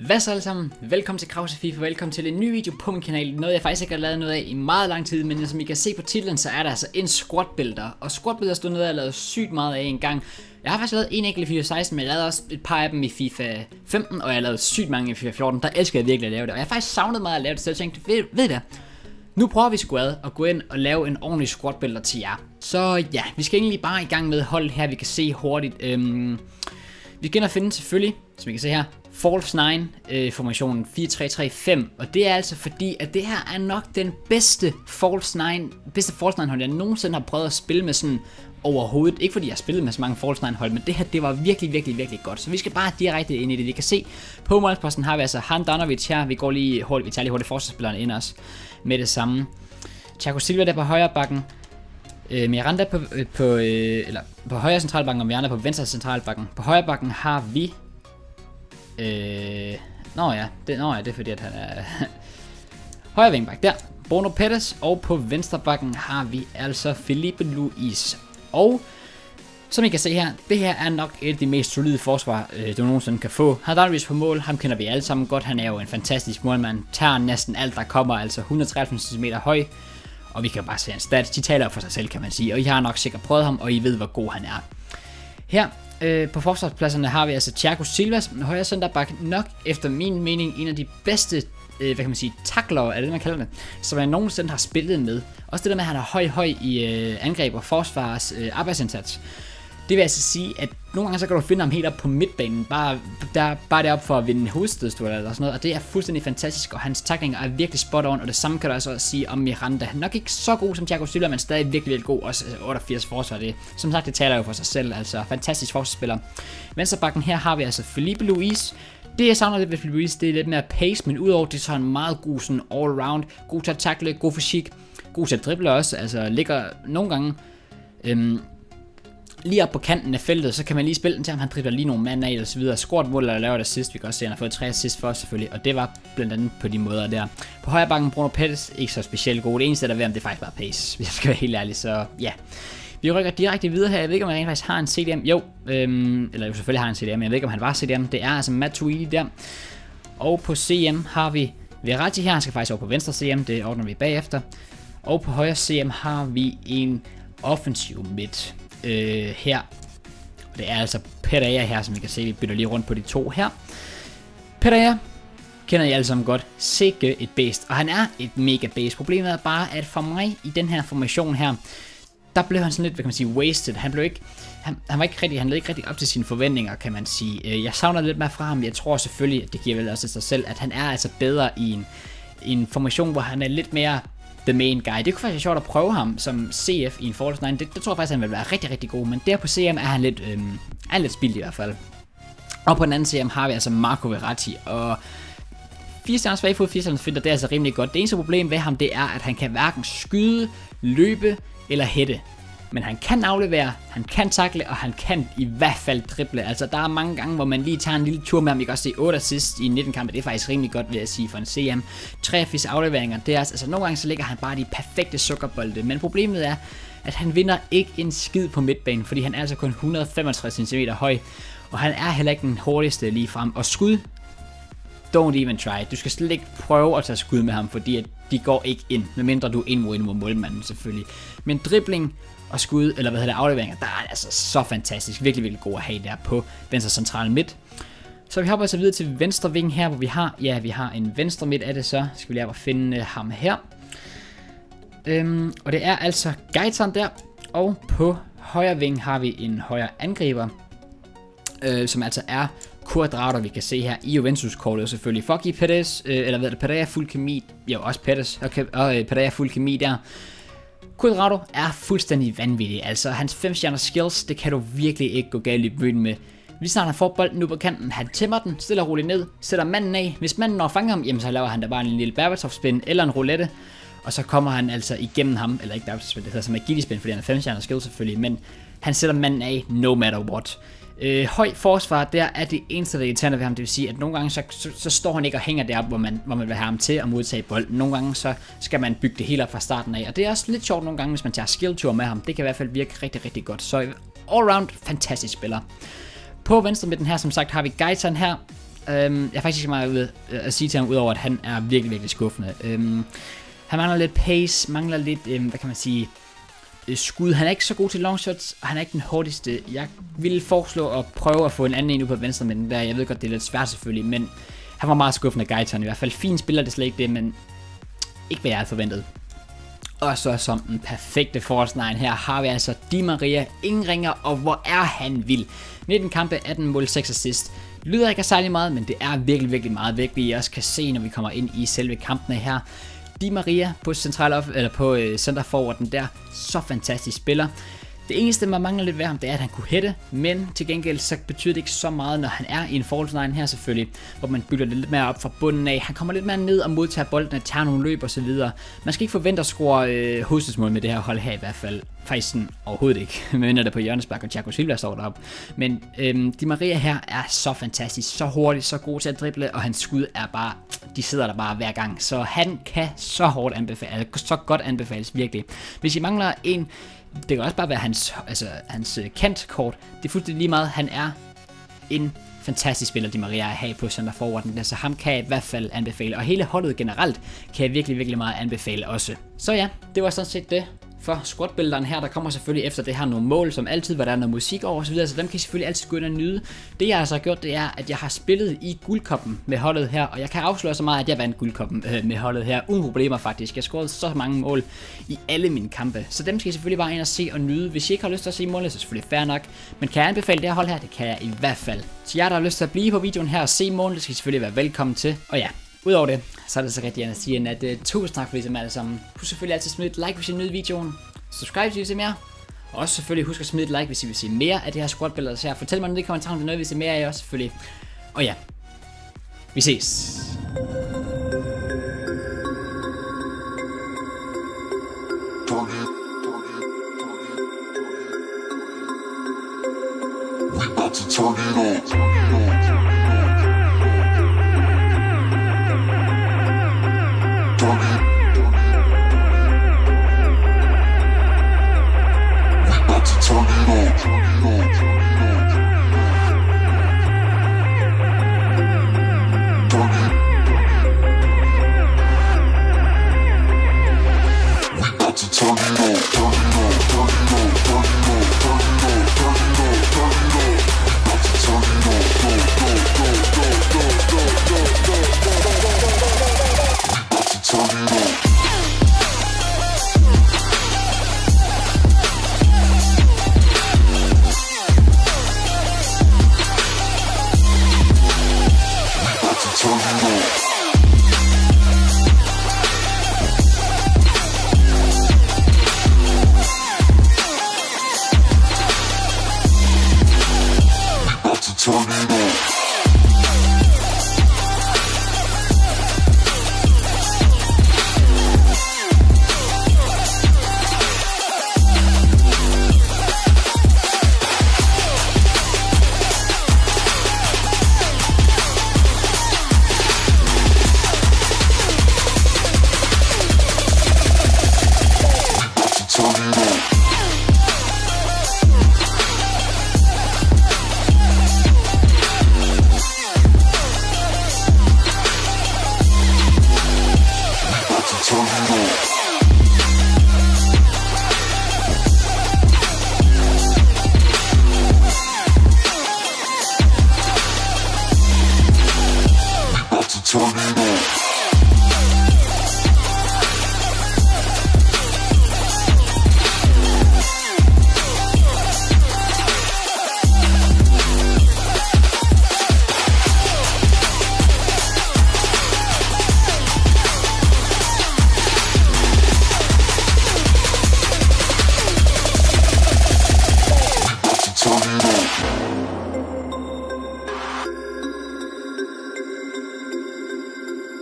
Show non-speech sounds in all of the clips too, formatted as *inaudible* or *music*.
Hvad så alle sammen? Velkommen til Krause FIFA, velkommen til en ny video på min kanal. Noget jeg faktisk ikke har lavet noget af i meget lang tid, men som I kan se på titlen, så er der altså en squat builder. Og squat builder stod noget, jeg har lavet sygt meget af en gang. Jeg har faktisk lavet en enkelt i FIFA 16, men jeg lavede også et par af dem i FIFA 15, og jeg har lavet sygt mange i FIFA 14. Der elsker jeg virkelig at lave det, og jeg har faktisk savnet meget at lave det, så jeg tænkte, ved, ved det, nu prøver vi squad at gå ind og lave en ordentlig squat builder til jer. Så ja, vi skal egentlig bare i gang med holdet her, vi kan se hurtigt. Øhm, vi skal ind og finde selvfølgelig, som I kan se her, False 9 øh, formationen 4-3-3-5 og det er altså fordi at det her er nok den bedste False 9 bedste False 9 hold jeg nogensinde har prøvet at spille med sådan overhovedet. Ikke fordi jeg har spillet med så mange False 9 hold men det her det var virkelig virkelig virkelig godt. Så vi skal bare direkte ind i det. Vi kan se på målsposten har vi altså Han Donovic her. Vi går lige hurtigt vi tager lige hurtigt forsvarsspillerne ind også med det samme. Thiago Silva der på højre bakken øh, Miranda på, øh, på, øh, eller på højre centralbakken og Miranda på venstre centralbakken. På højre bakken har vi Øh, nå ja, det, nå ja, det er fordi, at han er... *laughs* Højre vingbak der. Bruno Pettis. Og på venstre bakken har vi altså Felipe Luis. Og som I kan se her, det her er nok et af de mest solide forsvar, øh, du nogensinde kan få. Hadarvis på mål, ham kender vi alle sammen godt. Han er jo en fantastisk målmand. Tager næsten alt, der kommer, altså 193 cm høj. Og vi kan bare se hans stats. De taler for sig selv, kan man sige. Og I har nok sikkert prøvet ham, og I ved, hvor god han er. Her Øh, på forsvarspladserne har vi altså Thiago Silva som højre centerback. Nok efter min mening en af de bedste øh, hvad kan man sige, tackler, er det, man kalder det, som jeg nogensinde har spillet med. Også det der med, at han er høj, høj i øh, angreb og forsvars øh, arbejdsindsats. Det vil altså sige, at nogle gange så kan du finde ham helt op på midtbanen, bare, der, bare derop for at vinde hovedstødstuer eller sådan noget, og det er fuldstændig fantastisk, og hans taklinger er virkelig spot on, og det samme kan du altså også sige om Miranda. Nok ikke så god som Thiago Silva, men stadig virkelig, virkelig god, også 88 forsvar. Det, som sagt, det taler jo for sig selv, altså fantastisk forsvarsspiller. Venstrebakken her har vi altså Felipe Luis, det jeg savner lidt ved Felipe Luis, det er lidt mere pace, men udover det så er han meget god sådan all-round, god til at tackle, god fysik, god til at drible også, altså ligger nogle gange øhm, lige op på kanten af feltet, så kan man lige spille den til ham, han dribler lige nogle mand af og så videre. Scoret mål eller laver det sidst. vi kan også se, at han har fået tre assist for selvfølgelig, og det var blandt andet på de måder der. På højre bakken Bruno Pettis, ikke så specielt god. Det eneste, der er ved ham, det er faktisk bare pace, *laughs* hvis jeg skal være helt ærlig, så ja. Vi rykker direkte videre her. Jeg ved ikke, om han rent faktisk har en CDM. Jo, øhm, eller jo selvfølgelig har han en CDM, men jeg ved ikke, om han var CDM. Det er altså Matt Tweedy der. Og på CM har vi Verratti her. Han skal faktisk over på venstre CM. Det ordner vi bagefter. Og på højre CM har vi en offensiv midt øh, her. Og det er altså Pereira her, som I kan se, vi bytter lige rundt på de to her. Pereira kender I alle sammen godt. Sikke et bæst. Og han er et mega bæst. Problemet er bare, at for mig i den her formation her, der blev han sådan lidt, hvad kan man sige, wasted. Han blev ikke, han, han var ikke rigtig, han led ikke rigtig op til sine forventninger, kan man sige. Øh, jeg savner lidt mere fra ham. Jeg tror selvfølgelig, at det giver vel også sig selv, at han er altså bedre i en, i en formation, hvor han er lidt mere the main guy. Det kunne faktisk være sjovt at prøve ham som CF i en Fallout 9. Det, det tror jeg faktisk, han vil være rigtig, rigtig god. Men der på CM er han lidt, øh, er lidt spildt i hvert fald. Og på den anden CM har vi altså Marco Verratti. Og 4 stjernes svagfod, 4 finder, det er altså rimelig godt. Det eneste problem ved ham, det er, at han kan hverken skyde, løbe eller hætte. Men han kan aflevere, han kan takle, og han kan i hvert fald drible. Altså, der er mange gange, hvor man lige tager en lille tur med ham. Vi kan også se 8 assist i 19 kampe. Det er faktisk rimelig godt, vil jeg sige, for en CM. 83 afleveringer. Det er altså, altså, nogle gange så ligger han bare de perfekte sukkerbolde. Men problemet er, at han vinder ikke en skid på midtbanen, fordi han er altså kun 165 cm høj. Og han er heller ikke den hurtigste lige frem. Og skud, don't even try. Du skal slet ikke prøve at tage skud med ham, fordi at de går ikke ind, medmindre du er ind mod ind mod målmanden selvfølgelig. Men dribling og skud, eller hvad hedder det, afleveringer, der er altså så fantastisk. Virkelig, virkelig god at have der på venstre central midt. Så vi hopper altså videre til venstre ving her, hvor vi har, ja, vi har en venstre midt af det så. Skal vi lige at finde øh, ham her. Øhm, og det er altså Gaetan der. Og på højre ving har vi en højre angriber, øh, som altså er Quadrado, vi kan se her i Juventus-kortet selvfølgelig. Foggy i Perez, øh, eller hvad er det, Pereira fuld kemi, jo også Perez, okay, og øh, Pereira fuld kemi der. Quadrado er fuldstændig vanvittig, altså hans 5 stjerner skills, det kan du virkelig ikke gå galt i byen med. Lige snart han får bolden nu på kanten, han tæmmer den, stiller roligt ned, sætter manden af. Hvis manden når fanger ham, jamen så laver han da bare en lille Berbatov-spin eller en roulette. Og så kommer han altså igennem ham, eller ikke Berbatov-spin, det hedder som Agility-spin, fordi han er 5 stjerner skill selvfølgelig, men han sætter manden af no matter what. Øh, høj forsvar, der er det eneste, der irriterer ved ham. Det vil sige, at nogle gange så, så, så står han ikke og hænger deroppe, hvor man, hvor man vil have ham til at modtage bolden. Nogle gange så skal man bygge det hele op fra starten af. Og det er også lidt sjovt nogle gange, hvis man tager skill med ham. Det kan i hvert fald virke rigtig, rigtig godt. Så all round fantastisk spiller. På venstre med den her, som sagt, har vi Geitern her. Øhm, jeg har faktisk ikke meget ud øh, at sige til ham, udover at han er virkelig, virkelig skuffende. Øhm, han mangler lidt pace, mangler lidt, øhm, hvad kan man sige, Øh, skud. Han er ikke så god til longshots, og han er ikke den hurtigste. Jeg ville foreslå at prøve at få en anden en ud på venstre, men der, jeg ved godt, det er lidt svært selvfølgelig, men han var meget skuffende Gaiton. I hvert fald fin spiller det slet ikke det, men ikke hvad jeg havde forventet. Og så som den perfekte force her har vi altså Di Maria, ingen ringer, og hvor er han vild. 19 kampe, 18 mål, 6 assist. Lyder ikke særlig meget, men det er virkelig, virkelig meget vigtigt, I også kan se, når vi kommer ind i selve kampene her. Di Maria på central eller på øh, center forwarden der, så fantastisk spiller. Det eneste, man mangler lidt ved ham, det er, at han kunne hætte, men til gengæld så betyder det ikke så meget, når han er i en false her selvfølgelig, hvor man bygger det lidt mere op fra bunden af. Han kommer lidt mere ned og modtager bolden, tager nogle løb og så videre. Man skal ikke forvente at score øh, hovedstødsmål med det her hold her i hvert fald. Faktisk sådan overhovedet ikke, *laughs* men det på hjørnesbak og Thiago Silva står derop. Men øhm, Di Maria her er så fantastisk, så hurtig, så god til at drible, og hans skud er bare, de sidder der bare hver gang. Så han kan så hårdt anbefale, så godt anbefales virkelig. Hvis I mangler en det kan også bare være hans, altså, hans øh, kantkort. Det er fuldstændig lige meget. Han er en fantastisk spiller, de Maria at have på center forwarden. Altså ham kan jeg i hvert fald anbefale. Og hele holdet generelt kan jeg virkelig, virkelig meget anbefale også. Så ja, det var sådan set det for squadbuilderen her, der kommer selvfølgelig efter det her nogle mål, som altid, hvor der er noget musik over osv., så dem kan I selvfølgelig altid gå ind og nyde. Det jeg altså har gjort, det er, at jeg har spillet i guldkoppen med holdet her, og jeg kan afsløre så meget, at jeg vandt guldkoppen øh, med holdet her, uden problemer faktisk. Jeg scorede så mange mål i alle mine kampe, så dem skal I selvfølgelig bare ind og se og nyde. Hvis I ikke har lyst til at se målene, så er selvfølgelig fair nok, men kan jeg anbefale det her hold her? Det kan jeg i hvert fald. Så jer, der har lyst til at blive på videoen her og se målene, skal I selvfølgelig være velkommen til. Og ja, Udover det, så er det altså så rigtig gerne at sige, at uh, tusind tak for det alle sammen. Husk selvfølgelig altid at smide et like, hvis I nyder videoen. Subscribe, hvis I vil se mere. Og også selvfølgelig husk at smide et like, hvis I vil se mere af det her squad her. Fortæl mig noget i kommentarerne, hvis noget, I vil se mere af også selvfølgelig. Og ja, vi ses. We about to turn it on. We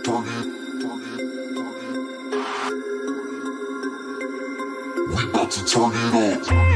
turn it on.